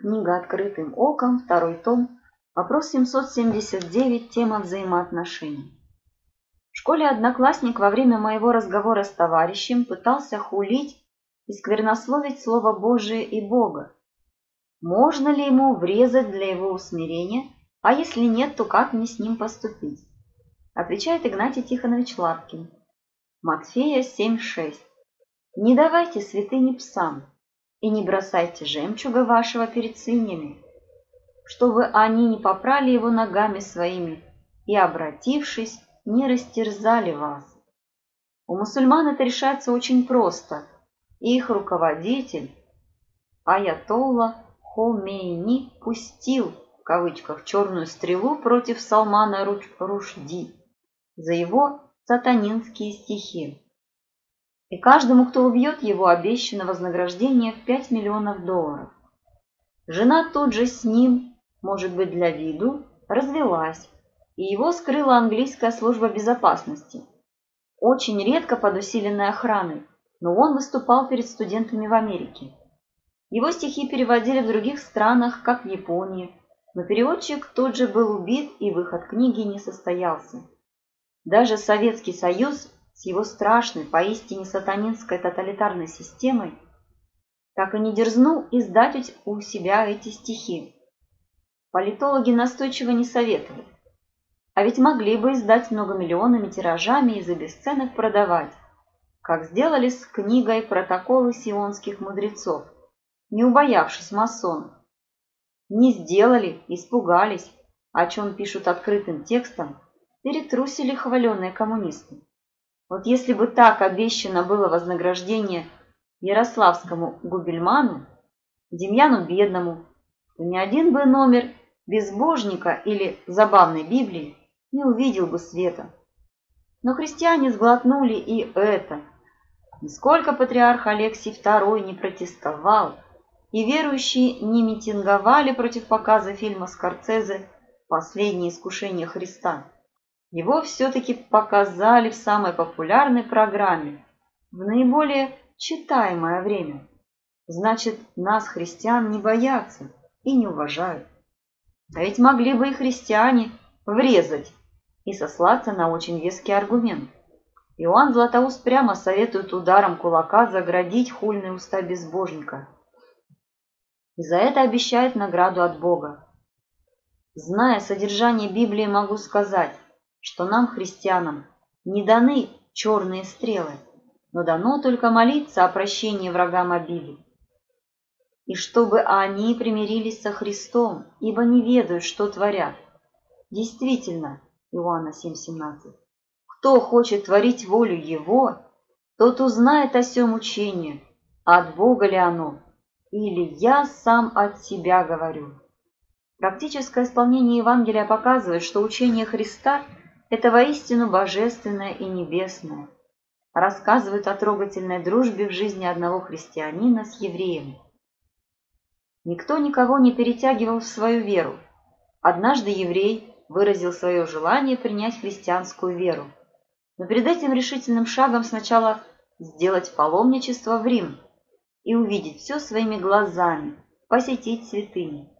Книга «Открытым оком», второй том, вопрос 779, тема взаимоотношений. В школе одноклассник во время моего разговора с товарищем пытался хулить и сквернословить Слово Божие и Бога. Можно ли ему врезать для его усмирения, а если нет, то как мне с ним поступить? Отвечает Игнатий Тихонович Лапкин. Матфея 7.6. Не давайте святыни псам, и не бросайте жемчуга вашего перед свиньями, чтобы они не попрали его ногами своими и, обратившись, не растерзали вас. У мусульман это решается очень просто. Их руководитель, Аятолла Хомейни, пустил, в кавычках, черную стрелу против Салмана Рушди за его сатанинские стихи и каждому, кто убьет его, обещано вознаграждение в 5 миллионов долларов. Жена тут же с ним, может быть для виду, развелась, и его скрыла английская служба безопасности. Очень редко под усиленной охраной, но он выступал перед студентами в Америке. Его стихи переводили в других странах, как в Японии, но переводчик тот же был убит, и выход книги не состоялся. Даже Советский Союз с его страшной, поистине сатанинской тоталитарной системой, так и не дерзнул издать у себя эти стихи. Политологи настойчиво не советуют. А ведь могли бы издать многомиллионными тиражами и за бесценок продавать, как сделали с книгой «Протоколы сионских мудрецов», не убоявшись масонов. Не сделали, испугались, о чем пишут открытым текстом, перетрусили хваленные коммунисты. Вот если бы так обещано было вознаграждение Ярославскому губельману, Демьяну Бедному, то ни один бы номер безбожника или забавной Библии не увидел бы света. Но христиане сглотнули и это. Нисколько патриарх Алексий II не протестовал, и верующие не митинговали против показа фильма Скорцезе «Последнее искушение Христа». Его все-таки показали в самой популярной программе, в наиболее читаемое время. Значит, нас, христиан, не боятся и не уважают. А ведь могли бы и христиане врезать и сослаться на очень веский аргумент. Иоанн Златоуст прямо советует ударом кулака заградить хульные уста безбожника. И за это обещает награду от Бога. Зная содержание Библии, могу сказать, что нам, христианам, не даны черные стрелы, но дано только молиться о прощении врагам обиды. И чтобы они примирились со Христом, ибо не ведают, что творят. Действительно, Иоанна 7,17. Кто хочет творить волю Его, тот узнает о сем учении, от Бога ли оно, или я сам от себя говорю. Практическое исполнение Евангелия показывает, что учение Христа – это воистину божественное и небесное. Рассказывают о трогательной дружбе в жизни одного христианина с евреем. Никто никого не перетягивал в свою веру. Однажды еврей выразил свое желание принять христианскую веру. Но перед этим решительным шагом сначала сделать паломничество в Рим и увидеть все своими глазами, посетить святыни.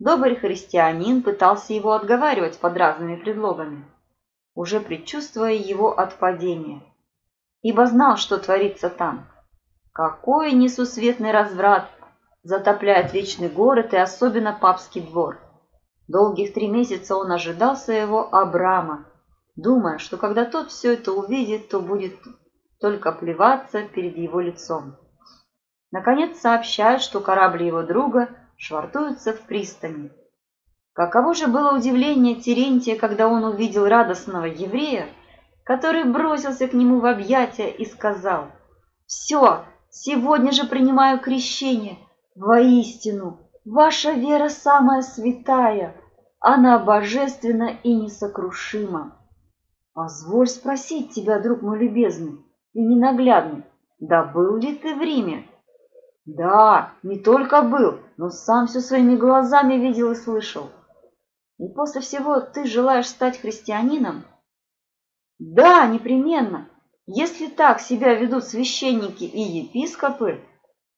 Добрый христианин пытался его отговаривать под разными предлогами уже предчувствуя его отпадение, ибо знал, что творится там. Какой несусветный разврат затопляет вечный город и особенно папский двор. Долгих три месяца он ожидал своего Абрама, думая, что когда тот все это увидит, то будет только плеваться перед его лицом. Наконец сообщают, что корабль его друга швартуется в пристани. Каково же было удивление Терентия, когда он увидел радостного еврея, который бросился к нему в объятия и сказал, «Все, сегодня же принимаю крещение. Воистину, ваша вера самая святая, она божественна и несокрушима. Позволь спросить тебя, друг мой любезный и ненаглядный, да был ли ты в Риме?» «Да, не только был, но сам все своими глазами видел и слышал». И после всего ты желаешь стать христианином? Да, непременно. Если так себя ведут священники и епископы,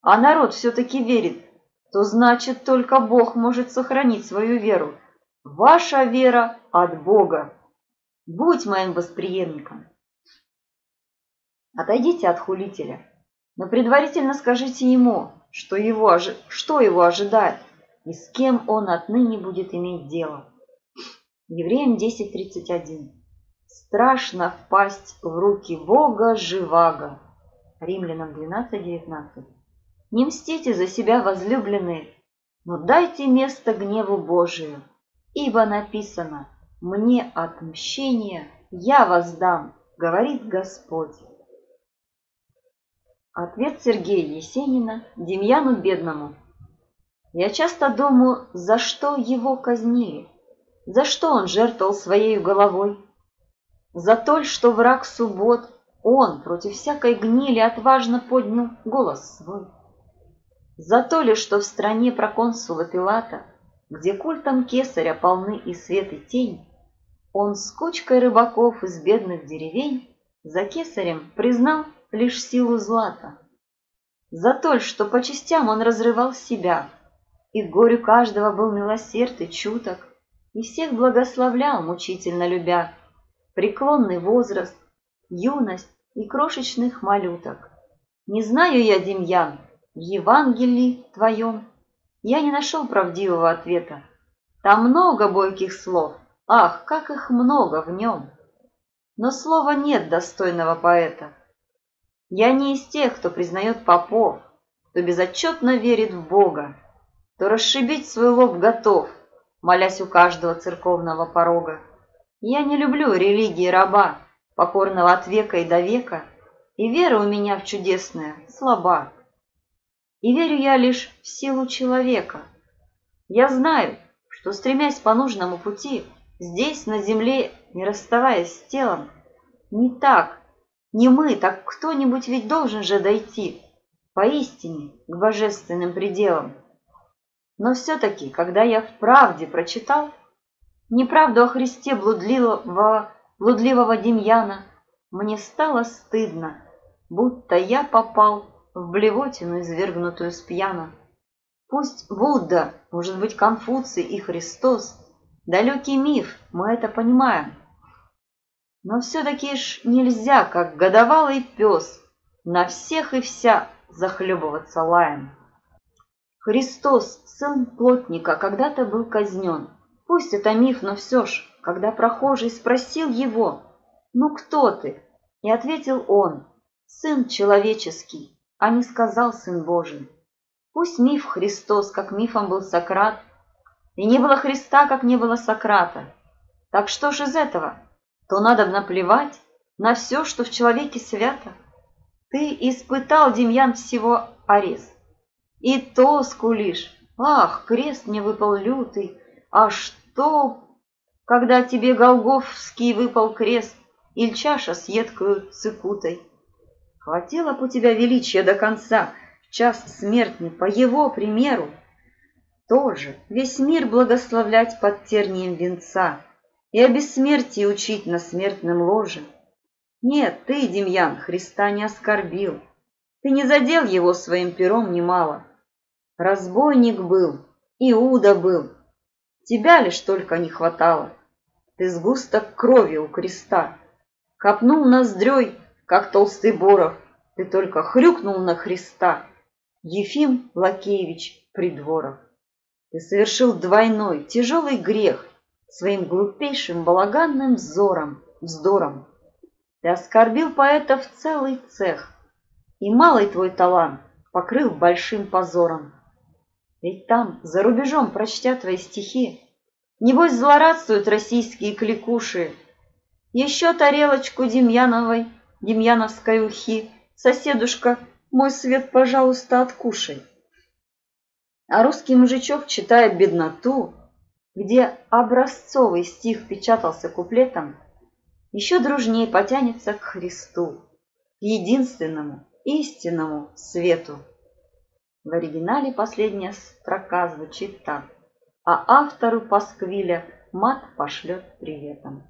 а народ все-таки верит, то значит только Бог может сохранить свою веру. Ваша вера от Бога. Будь моим восприемником. Отойдите от хулителя, но предварительно скажите ему, что его, что его ожидает и с кем он отныне будет иметь дело. Евреям 10.31 Страшно впасть в руки Бога живаго. Римлянам 12.19 Не мстите за себя, возлюбленные, но дайте место гневу Божию, ибо написано «Мне отмщение, я воздам», говорит Господь. Ответ Сергея Есенина Демьяну Бедному. Я часто думаю, за что его казнили, за что он жертвовал своей головой. За то, что враг суббот, он против всякой гнили отважно поднял голос свой. За то ли, что в стране проконсула Пилата, где культом кесаря полны и свет, и тень, он с кучкой рыбаков из бедных деревень за кесарем признал лишь силу злата. За то, что по частям он разрывал себя, и горю каждого был милосерд и чуток, и всех благословлял, мучительно любя, преклонный возраст, юность и крошечных малюток. Не знаю я, Демьян, в Евангелии твоем я не нашел правдивого ответа. Там много бойких слов, ах, как их много в нем. Но слова нет достойного поэта. Я не из тех, кто признает попов, кто безотчетно верит в Бога, кто расшибить свой лоб готов, молясь у каждого церковного порога. Я не люблю религии раба, покорного от века и до века, и вера у меня в чудесное слаба. И верю я лишь в силу человека. Я знаю, что, стремясь по нужному пути, здесь, на земле, не расставаясь с телом, не так, не мы, так кто-нибудь ведь должен же дойти, поистине, к божественным пределам. Но все-таки, когда я в правде прочитал неправду о Христе блудливого, блудливого Демьяна, мне стало стыдно, будто я попал в блевотину, извергнутую с пьяна. Пусть Будда, может быть, Конфуций и Христос, далекий миф, мы это понимаем, но все-таки ж нельзя, как годовалый пес, на всех и вся захлебываться лаем. Христос, сын плотника, когда-то был казнен. Пусть это миф, но все ж, когда прохожий спросил его, «Ну кто ты?» И ответил он, «Сын человеческий», а не сказал «Сын Божий». Пусть миф Христос, как мифом был Сократ, и не было Христа, как не было Сократа. Так что ж из этого? то надо наплевать на все, что в человеке свято. Ты испытал, Демьян, всего арест. И то скулишь. Ах, крест мне выпал лютый. А что, когда тебе Голговский выпал крест Иль чаша с едкою цикутой? Хватило б у тебя величия до конца, час смертный, по его примеру. Тоже весь мир благословлять под тернием венца — и о бессмертии учить на смертном ложе. Нет, ты, Демьян, Христа не оскорбил, ты не задел его своим пером немало. Разбойник был, Иуда был, тебя лишь только не хватало. Ты сгусток крови у креста, копнул ноздрёй, как толстый Боров, ты только хрюкнул на Христа. Ефим Лакеевич Придворов. Ты совершил двойной, тяжелый грех, своим глупейшим балаганным взором, вздором. Ты оскорбил поэта в целый цех, и малый твой талант покрыл большим позором. Ведь там, за рубежом, прочтя твои стихи, Небось злорадствуют российские кликуши. Еще тарелочку Демьяновой, Демьяновской ухи, Соседушка, мой свет, пожалуйста, откушай. А русский мужичок читает бедноту, где образцовый стих печатался куплетом, еще дружнее потянется к Христу, к единственному, истинному свету. В оригинале последняя строка звучит так, а автору Пасквиля мат пошлет приветом.